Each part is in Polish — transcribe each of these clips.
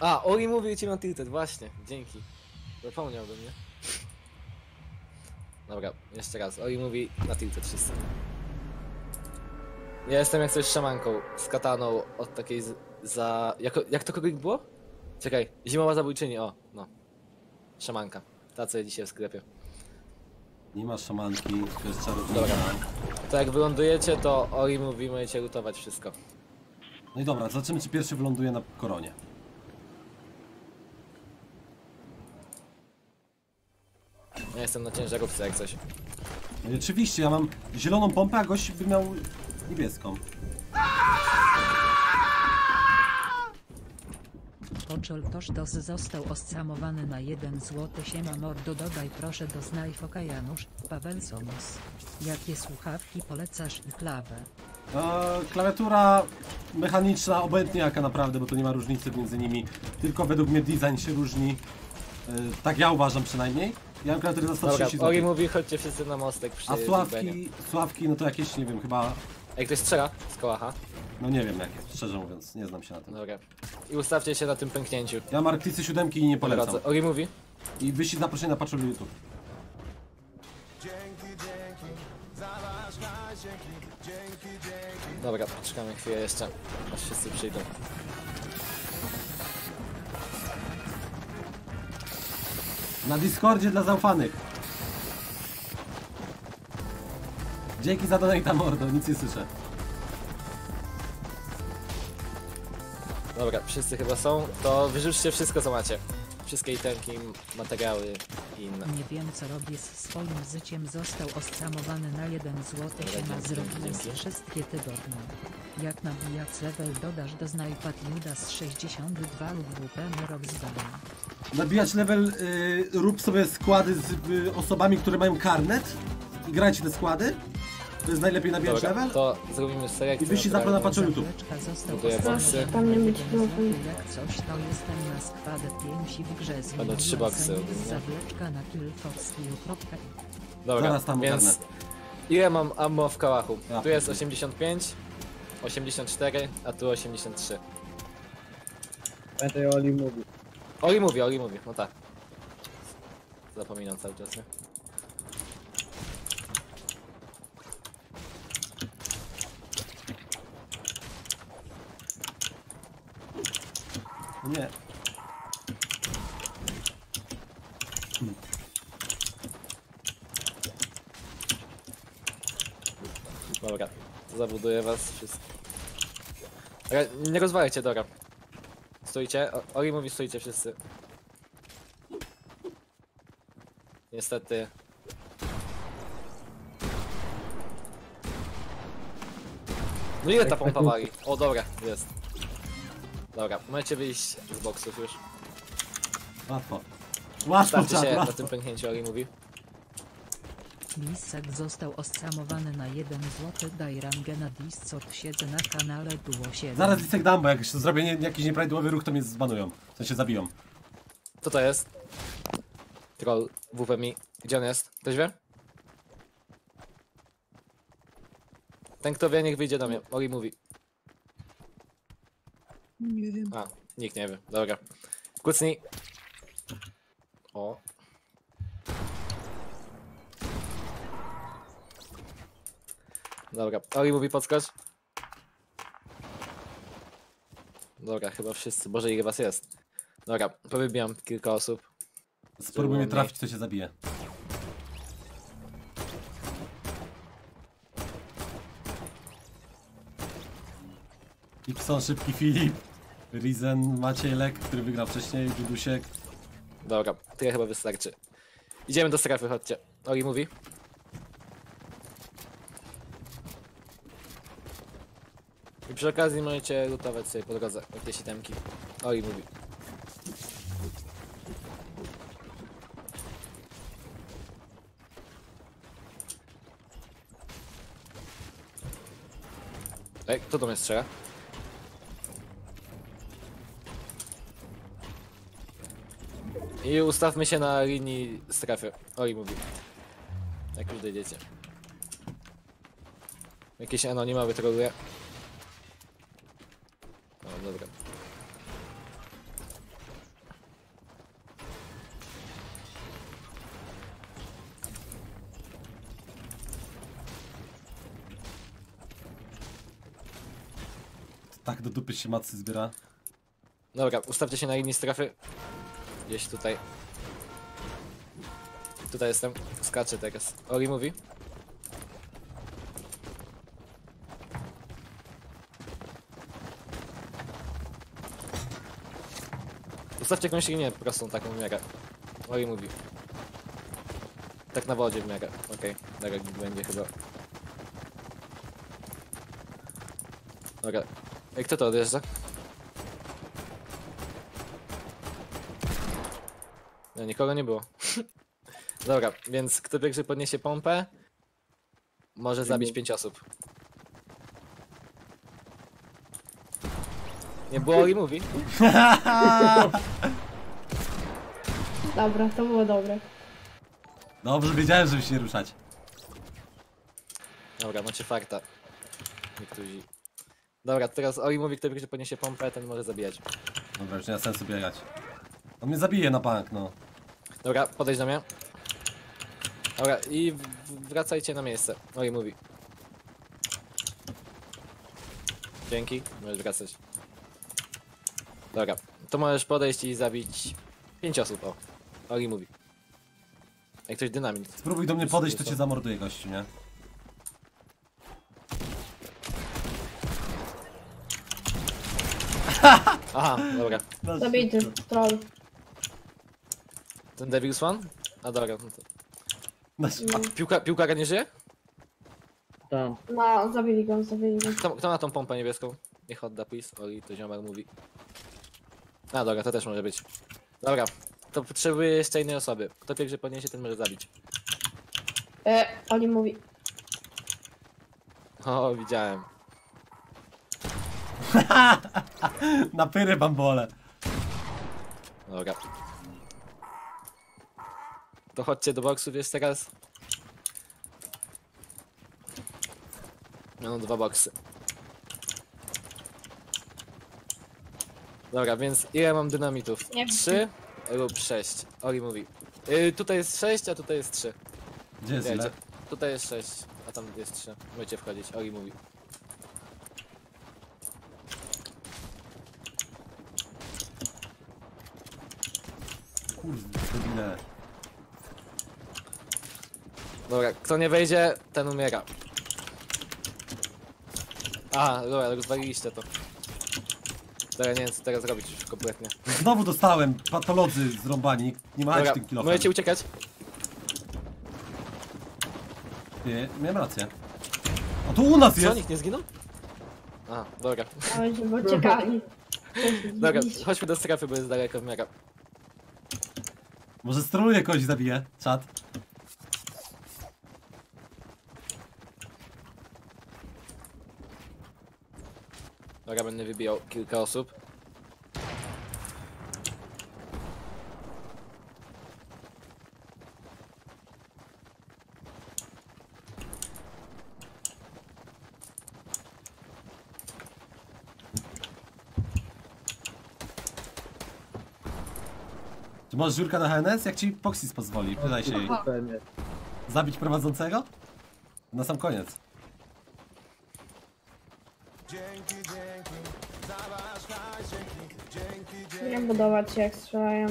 A, Ori mówi ci na tilted, właśnie, dzięki. Zapomniałbym, nie? Dobra, jeszcze raz. Ori mówi na tilted wszyscy. Ja jestem jak coś szamanką, z kataną od takiej z, za... Jak, jak to kogoś było? Czekaj, zimowa zabójczyni, o, no. Szamanka. Ta co jest dzisiaj w sklepie. Nie ma szamanki, to jest czarownica. Dobra. To jak wylądujecie, to Ori mówi, możecie lutować wszystko. No i dobra, zobaczymy czy pierwszy wyląduje na koronie. Ja jestem na ciężarówce jak coś. Oczywiście, ja mam zieloną pompę, a gość by miał niebieską. Poczol Tosztos został oscamowany na 1 złoty siema mordo dodaj proszę do Znajfoka Janusz, Paweł Somos. Jakie słuchawki polecasz i klawę? Eee, klawiatura mechaniczna, obojętnie jaka naprawdę, bo to nie ma różnicy między nimi. Tylko według mnie design się różni. Eee, tak ja uważam przynajmniej. Ja mam klawiaturę za Dobra, 130 Ori zł. mówi, chodźcie wszyscy na mostek przy A Benie. sławki, sławki, no to jakieś, nie wiem, chyba... Ej, ktoś strzela z kołacha. No nie wiem jakie, szczerze mówiąc, nie znam się na tym. Dobra. I ustawcie się na tym pęknięciu. Ja mam Arcticy 7 i nie polecam. Dobra, co- Ori mówi. I wyścig zaproszenie na patrolu YouTube. Dobra, czekamy chwilę jeszcze, aż wszyscy przyjdą. Na Discordzie dla zaufanych. Dzięki za donate mordo, nic nie słyszę. Dobra, wszyscy chyba są. To wyrzućcie wszystko co macie. Wszystkie itemki, materiały i inne. Nie wiem co robię z swoim życiem został oscamowany na 1 złoty siema dzięki, zrobiłem wszystkie tygodnie. Jak nabijać level dodasz do Znajpat Judas 62 lub WP rok zdania. Nabijać level, y, rób sobie składy z y, osobami, które mają karnet i grajcie te składy. To jest najlepiej nabijać Dobra, level. to zrobimy selekcję. I wyścig naturalną. zapra- patrzę YouTube. Zawleczka został na Tam nie 1 być złoty. nowy. Jak coś to jestem na składę 5 i w grze Będą trzy boksy ogólnie. Na Dobra, Zaraz tam więc ogarnę. ile mam ammo w kałachu? Ja Tu jest pierdolę. 85, 84, a tu 83. Pamiętaj Oli mówi. Oli mówi, Oli mówi, no tak. Zapominam cały czas, nie? Nie. Dobra, zabuduję was wszystkich. Nie rozwalajcie, dobra. Stójcie, O- Oli mówi stójcie wszyscy. Niestety. No ile ta pompa wali? O dobra, jest. Dobra, możecie wyjść z boksów już. Łatwo. Łatwo, Stawcie się na łatwo. tym pęknięciu, Oli mówi. Lisek został oscamowany na 1 zł. Daj rangę na Discord. Siedzę na kanale było 7. Zaraz Lisek dam, bo jak zrobię nie, jakiś nieprawidłowy ruch, to mnie zbanują. W sensie zabiją. Co to jest? Troll WPMI. Gdzie on jest? Ktoś wie? Ten kto wie, niech wyjdzie do mnie. Oli mówi. Nie wiem. A, nikt nie wie. Dobra. Kucnij. O. Dobra, Oli mówi podskocz. Dobra, chyba wszyscy. Boże, ile was jest? Dobra, powybijam kilka osób. Spróbuj mnie trafić, to się zabije. Ipson, szybki Filip. Rizen, Maciejlek, który wygrał wcześniej, Dudusiek. Dobra, tyle chyba wystarczy. Idziemy do strefy, chodźcie. Oli mówi. I przy okazji możecie lutować sobie po drodze jakieś itemki. Oli mówi. Ej, kto do mnie strzela? I ustawmy się na linii strefy. Oli mówi. Jak już dojdziecie. Jakieś anonima wytroluje. Tak do dupy się macy zbiera. Dobra, ustawcie się na linii strefy. Gdzieś tutaj. Tutaj jestem. Skaczę teraz. Ori mówi. Ustawcie jakąś linię prostą, taką w miarę. Ori mówi. Tak na wodzie w miarę. Okej, okay. będzie chyba. Dobra. Ej, kto to odjeżdża? No, nikogo nie było. Dobra, więc kto pierwszy podniesie pompę, może zabić 5 osób. Nie było Oli mówi. Dobra, to było dobre. Dobrze, wiedziałem, żeby się nie ruszać. Dobra, macie farta. Niektórzy. Dobra, teraz Oli mówi, kto pierwszy podniesie pompę, ten może zabijać. Dobra, już nie ma sensu biegać. On mnie zabije na bank, no. Dobra, podejdź do mnie. Dobra, i w- wracajcie na miejsce. Oli mówi. Dzięki, możesz wracać. Dobra, to możesz podejść i zabić 5 osób, o. Oli mówi. Jak ktoś dynamit. Spróbuj do mnie podejść, to cię zamorduje gościu, nie? Aha, dobra. Zabity, troll. Ten Devil's One? A dobra, no to... Nasz... A piłka, piłkarka nie żyje? Tam. No, zabili go, zabili go. Kto, kto ma tą pompę niebieską? Niech odda, please. Oli, to ziomek mówi. A dobra, to też może być. Dobra, to potrzebuję jeszcze innej osoby. Kto pierwszy podniesie, ten może zabić. E, Oli mówi. O, widziałem. Na pyry bambole. Dobra. To chodźcie do boksów jeszcze teraz. No, dwa boksy. Dobra, więc ile mam dynamitów? Nie wiem. Trzy lub sześć. Oli mówi. Y, tutaj jest sześć, a tutaj jest trzy. Gdzie jest ile? Tutaj jest sześć, a tam jest trzy. Możecie wchodzić. Oli mówi. Kurde, debile. Dobra, kto nie wejdzie, ten umiera. Aha, dobra, rozwaliliście to. Dobra, nie wiem co teraz robić już kompletnie. Znowu dostałem patolodzy zrąbani. Nie ma Dobra, tym kilofem. możecie uciekać. Nie, miałem rację. A tu u nas Co, jest! nikt nie zginął? A, dobra. Ale żeby uciekali. Dobra, chodźmy do strefy, bo jest daleko w miarę. Może stroluję kogoś i zabiję. Czat. Dobra, będę wybijał kilka osób. Czy możesz Jurka do HNS? Jak ci Poxis pozwoli? Pytaj się jej. Zabić prowadzącego? Na sam koniec. Budować jak strzelają.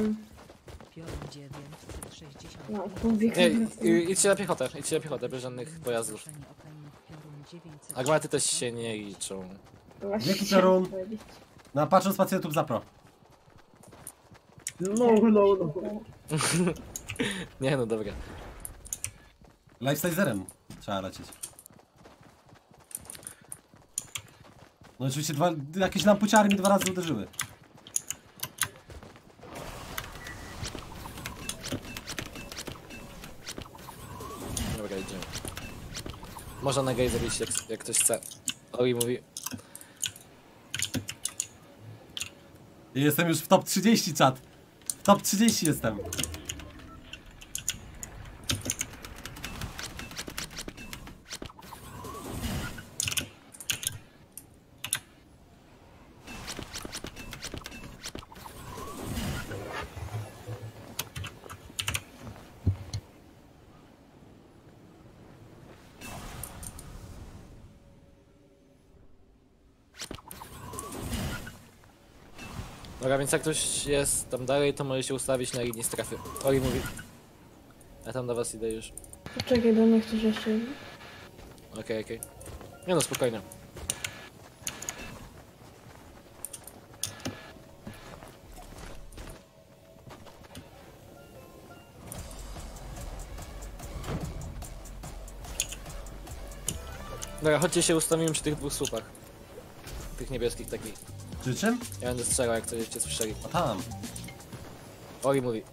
Piorun 960. No, kubik. Nie, i- idźcie na piechotę, idźcie na piechotę, bez żadnych pojazdów. Zgłoszenie opinii Piorun 900. Agmaty też się nie liczą. Właśnie Dzięki, chciałem Perun. powiedzieć. Na patrząc spację YouTube Zapro. No, no, no. Nie no, dobra. Lifestylezerem trzeba lecieć. No oczywiście dwa, jakieś lampuciary mi dwa razy uderzyły. Można na gej zrobić jak, jak ktoś chce. Oli mówi. Jestem już w top 30 czat. W top 30 jestem. Dobra, więc jak ktoś jest tam dalej, to może się ustawić na linii strefy. Oli mówi. Ja tam do was idę już. Czekaj, do mnie ktoś jeszcze. Okej, okej. Nie no, spokojnie. Dobra, chodźcie się ustawimy przy tych dwóch słupach. Tych niebieskich takich. Czy czym? Ja będę strzelał, jak coś cię słyszeli. A tam. Oli mówi.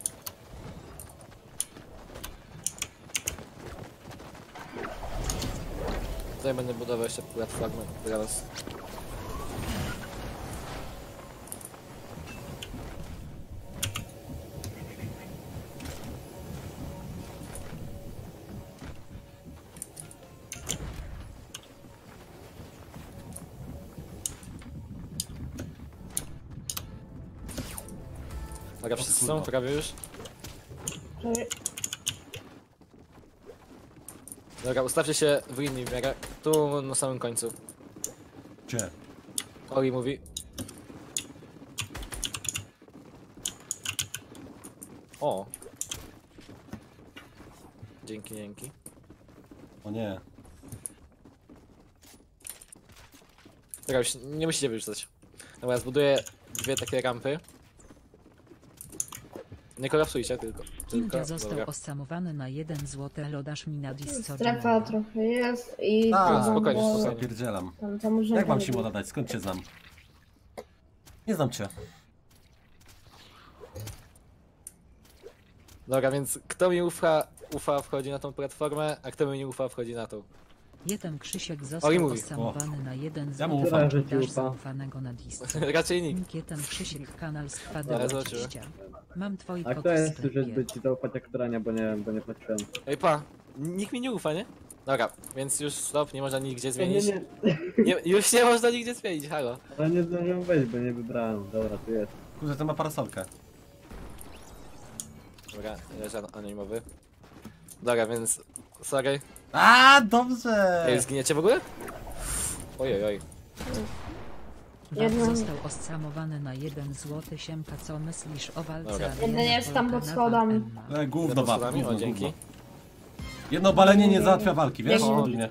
Tutaj będę budował jeszcze platformę dla was. Dobra, wszyscy są prawie już. Dobra, ustawcie się w linii w miarę. Tu na samym końcu. Gdzie? Oli mówi. O. Dzięki, dzięki. O nie. Dobra, już nie musicie wyrzucać. Dobra, zbuduję dwie takie rampy. Nie kolapsujcie, tylko. tylko został dobra. oscamowany na 1 zł, lodasz mi na Discordzie. Strefa trochę jest i... A, tam spokojnie, było- spokojnie. Zapierdzielam. Tam, tam można Jak mam powiedzieć. moda dać? Skąd cię znam? Nie znam cię. Dobra, więc kto mi ufa, ufa wchodzi na tą platformę, a kto mi nie ufa wchodzi na tą. Jeden Krzysiek został mówi. oscamowany na 1 Ja mu ufam. Że ci Dasz ufa. zaufanego na Discord. Raczej nikt. Nikietem Krzysiek kanał z Ale kwadratu zobaczymy. Mam twoi A kto jest, żeby ci zaufać jak drania, bo nie, bo nie patrzyłem. Ej pa, nikt mi nie ufa, nie? Dobra, więc już stop, nie można nigdzie zmienić. Nie, nie, Nie, już nie można nigdzie zmienić, halo. ale nie zdążyłem wejść, bo nie wybrałem. Dobra, tu jest. Kurde, to ma parasolkę. Dobra, leży anonimowy. Dobra, więc... Sorry. A, dobrze! Ej, zginiecie w ogóle? Ojej, oj. Jedną- został oscamowany na 1 zł. Siemka, co myślisz o walce? Dobra. Jeden jest tam pod Polka na schodami. Emma? Ale gówno schodami? gówno, O, dzięki. Jedno balenie nie załatwia walki, wiesz? Dzięki. Ogólnie.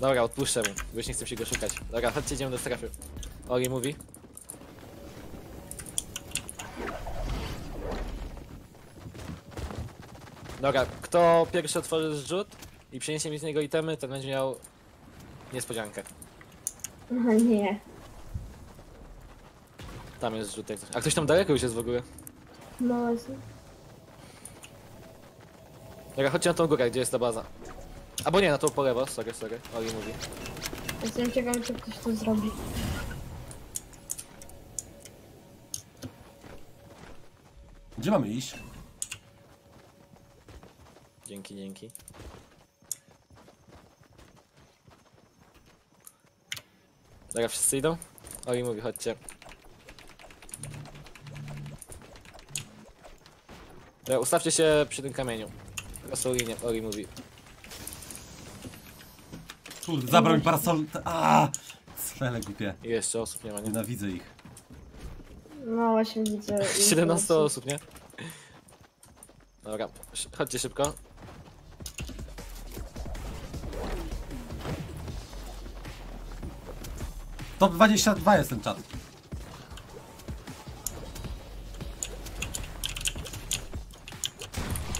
Dobra, odpuszczę mu, bo już nie chcę się go szukać. Dobra, chodźcie, idziemy do strefy. Oli mówi. Dobra, kto pierwszy otworzy zrzut i przyniesie mi z niego itemy, ten będzie miał niespodziankę. No nie. Tam jest zrzut jak coś. A ktoś tam daleko już jest w ogóle. No jest... Dobra, chodźcie na tą górę, gdzie jest ta baza. Albo nie, na tą po lewo, sorry, sorry. Oli mówi. Jestem ciekawy, czy ktoś to zrobi. Gdzie mamy iść? Dzięki, dzięki. Dobra, wszyscy idą? Oli mówi, chodźcie. Dobra, ustawcie się przy tym kamieniu. Prostą linię, Oli mówi. Kurde, zabrał mi parasol... A, Cwele głupie. I jeszcze osób nie ma, nie? Nienawidzę ich. No właśnie widzę. 17 osób, nie? Dobra, chodźcie szybko. Top 22 jest ten czat.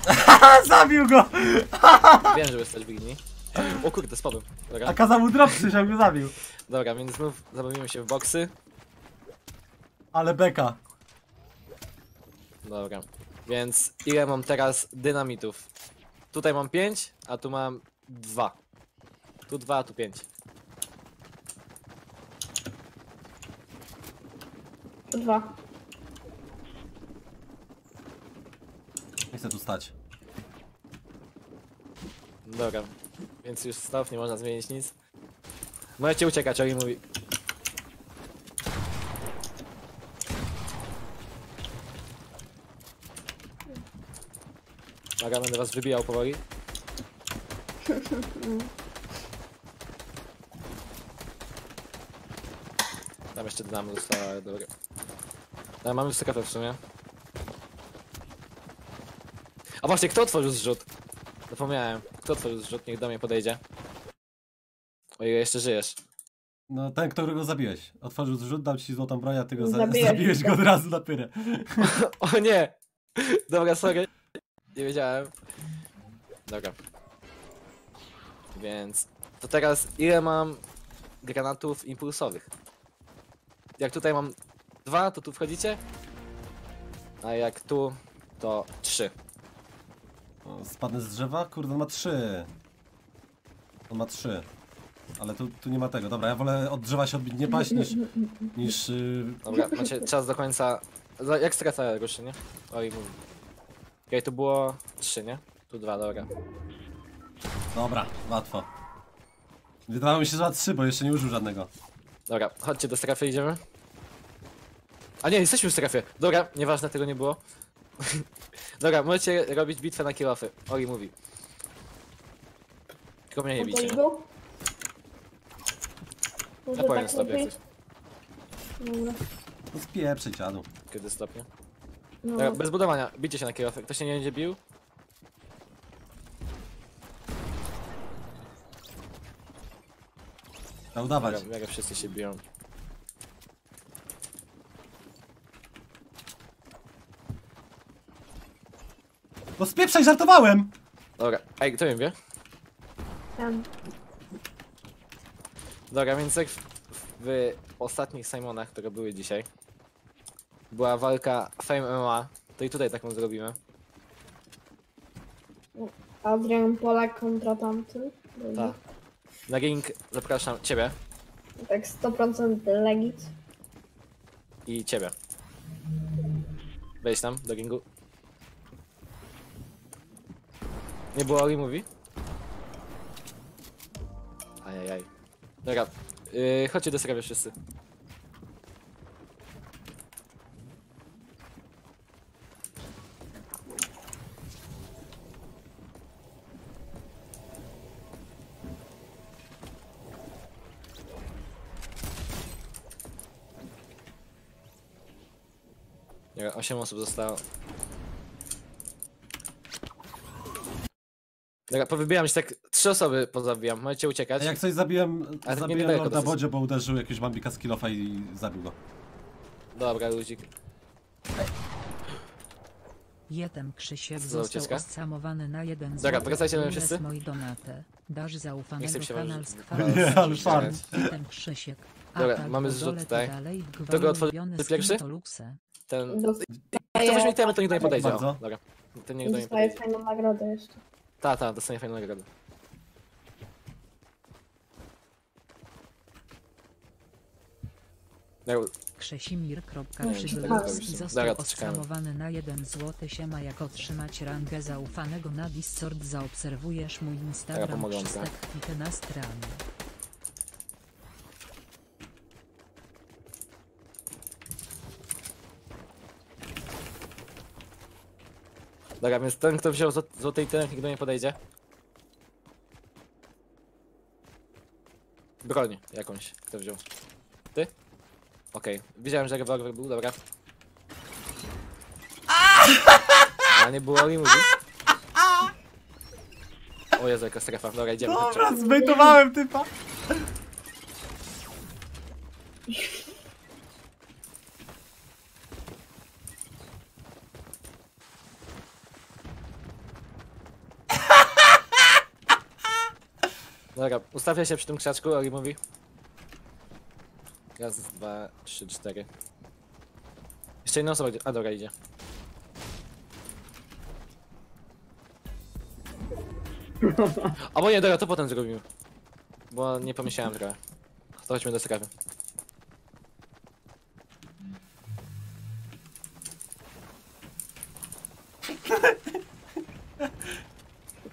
Zabił go! Wiem, że jesteś w linii. O kurde, spadłem. Dobra. A kazał mu drop przysiął, go zabił. Dobra, więc znów zabawimy się w boksy. Ale beka. Dobra. Więc ile mam teraz dynamitów? Tutaj mam 5, a tu mam 2. Tu 2, a tu 5. Dwa. Nie chcę tu stać. Dobra. Więc już stop, nie można zmienić nic. Możecie uciekać, Oli mówi. Dobra, będę was wybijał powoli. Tam jeszcze dynamo została, ale Ale mamy strefę w sumie. A właśnie, kto otworzył zrzut? Zapomniałem. Kto otworzył zrzut? Niech do mnie podejdzie. Ojej, jeszcze żyjesz. No ten, którego zabiłeś. Otworzył zrzut, dał ci złotą broń, a ty go za Zabiłeś zabiłeś go od razu na pyrę. O nie! Dobra, sorry. Nie wiedziałem. Dobra. Więc to teraz ile mam granatów impulsowych? Jak tutaj mam dwa, to tu wchodzicie? A jak tu, to trzy. O, Spadnę z drzewa? Kurde, on ma trzy. On ma trzy. Ale tu, tu nie ma tego. Dobra, ja wolę od drzewa się odbić, nie paść niż... niż yy... Dobra, macie czas do końca. Za- Jak strefa ruszy, nie? Oj, mówi. Okej, tu było trzy, nie? Tu dwa, dobra. Dobra, łatwo. Wydawało mi się, że ma trzy, bo jeszcze nie użył żadnego. Dobra, chodźcie do strefy, idziemy. A nie, jesteśmy w strefie. Dobra, nieważne, tego nie było. Dobra, możecie robić bitwę na kilofy. Ori mówi. Tylko mnie nie. Może Ja powiem tak stop jak coś. Dobra. No dziadu. Kiedy stopnie. No, Dobra, bez budowania, bicie się na kilofy. Kto się nie będzie bił? Udawać. Dobra, mega wszyscy się biją. No spieprzaj, żartowałem! Dobra, ej, kto wiem wie? ten. Dobra, więc jak w, w ostatnich Simonach, które były dzisiaj, była walka Fame MMA, to i tutaj taką zrobimy. Adrian Polak kontra tamty. Tak. Na ring zapraszam ciebie Tak 100% legit. i ciebie. Wejdź tam do ringu. Nie było Oli mówi? Ajajaj. Dobra, yy, chodźcie do strefy wszyscy. Nie, 8 osób zostało. Dobra, powybijam się tak, trzy osoby pozabijam, możecie uciekać. A jak coś zabiłem, Ale nie zabiłem niedaleko Lorda dosyć. Bodzie, bo uderzył jakiegoś bambika z kilofa i zabił go. Dobra, luzik. Jeden Krzysiek Co, został ucieczka? oscamowany na jeden Dobra, wracajcie Inne wszyscy. donatę. Dasz Nie zaufanego chcę się może- z Nie, ale farm. Jeden Krzysiek. Dobra, Atak mamy zrzut dole to tutaj. dalej, Kto go otworzy gwałt pierwszy? Ten... Kto weźmie temy, to niech do mnie podejdzie. O, Bardzo. dobra. Ten niech do mnie dostaje podejdzie. fajną nagrodę jeszcze. Ta, ta, dostanie fajną nagrodę. Dobra, Krzesimir. Nie wiem, czy Przybylowski tego zrobić. został oscamowany na jeden złoty siema jak otrzymać rangę zaufanego na Discord zaobserwujesz mój Instagram pomogę wam, przystek kwity na stronie. Dobra, więc ten, kto wziął zł- złoty item, niech do mnie podejdzie. Broń jakąś, kto wziął. Ty? Okej, widziałem, że rewolwer był, dobra. A nie było mówi? O Jezu, jaka strefa. Dobra, idziemy. chodźcie. Dobra, zbejtowałem typa! Dobra, ustawia się przy tym krzaczku, Oli mówi. Raz, dwa, trzy, cztery. Jeszcze jedna osoba, a dobra, idzie. Albo nie, dobra, to potem zrobimy. Bo nie pomyślałem trochę. To chodźmy do strefy.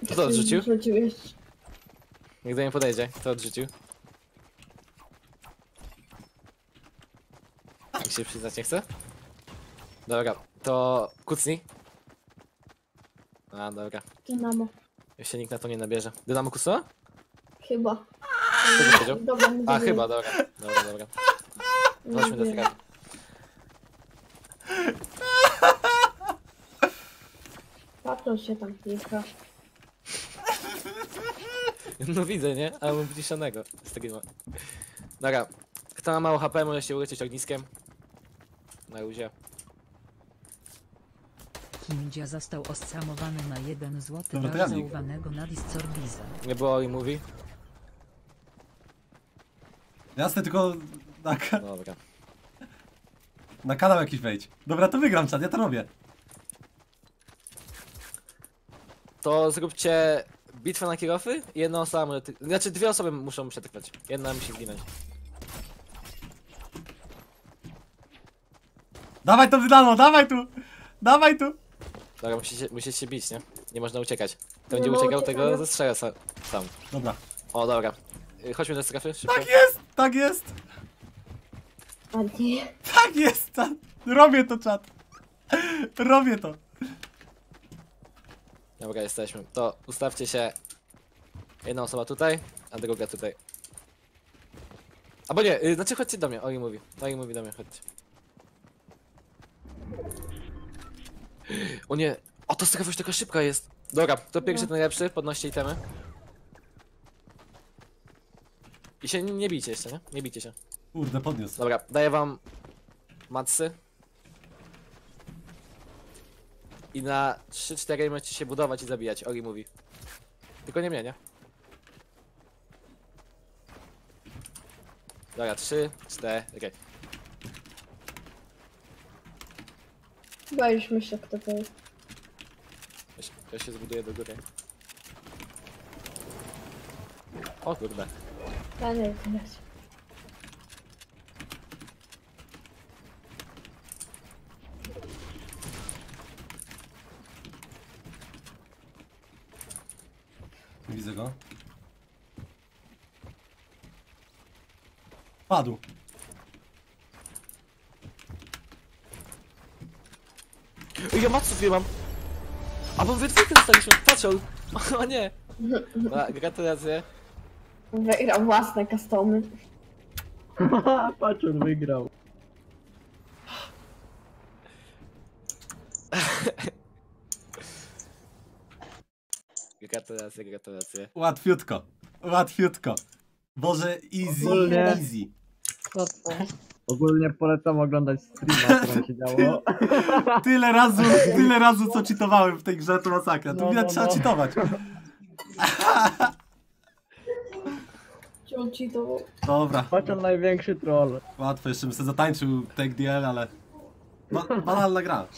Kto to odrzucił? Niech do mnie podejdzie. Kto odrzucił? Jak się przyznać nie chce? Dobra, to kucnij. A, dobra. Dynamo. Już się nikt na to nie nabierze. Dynamo kucnęła? Chyba. Kto to powiedział? Dobra, nie A, chyba, dobra. Dobra, dobra. Chodźmy do fregaty. Patrz się tam kilka. No widzę, nie? Ale mam wyciszonego z tego. Dobra. Kto ma mało HP, może się uleczyć ogniskiem. Na luzie. Hindzia został oscamowany na 1 zł Dobra, to wraz Janik. zauwanego na Discordiza. Nie było i mówi? Jasne, tylko na, ka- Dobra. na kanał jakiś wejdź. Dobra, to wygram czat, ja to robię. To zróbcie bitwę na kierowcy i jedna osoba może... Ty... Znaczy dwie osoby muszą przetrwać. Jedna musi zginąć. Dawaj to wydano, dawaj tu! Dawaj tu! Dobra, musicie, musicie się bić, nie? Nie można uciekać. Kto będzie uciekał, tego zastrzela sa sam. Dobra. O, dobra. Y, Chodźmy do strefy, szybko. Tak jest! Tak jest! A nie. Tak jest! Czat. Robię to, czat. Robię to. Dobra, jesteśmy. To ustawcie się. Jedna osoba tutaj, a druga tutaj. Albo nie, y, znaczy chodźcie do mnie, Oli mówi. Oli mówi do mnie, chodźcie. O nie, o to strefa już taka szybka jest. Dobra, to pierwszy, to najlepszy, podnoście itemy. I się nie, nie bijcie jeszcze, nie? Nie bijcie się. Kurde, podniósł. Dobra, daję wam matsy. I na 3-4 możecie się budować i zabijać, Ori mówi. Tylko nie mnie, nie? Dobra, 3, 4, okej. Chyba już myślę, kto to jest. Ja się zbuduję do góry. O kurde. Ja nie wiem. Nie widzę go. Padł. Ja matsów nie mam! A bo wy dwójkę dostaliśmy, patrz Ol. O nie! Dobra, gratulacje. Wygrał własne customy. Patrz, on wygrał. Gratulacje, gratulacje. Łatwiutko. Łatwiutko. Boże, easy, Ogólnie- Ogólnie polecam oglądać streama, co się działo. Tyle razu, tyle razu co cheatowałem w tej grze, to masakra. Tu No, widać no, trzeba no. to. Dobra, Patrz, on największy troll. łatwo. Jeszcze bym sobie zatańczył Take DL, ale... No, banalna gra.